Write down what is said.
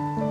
Bye.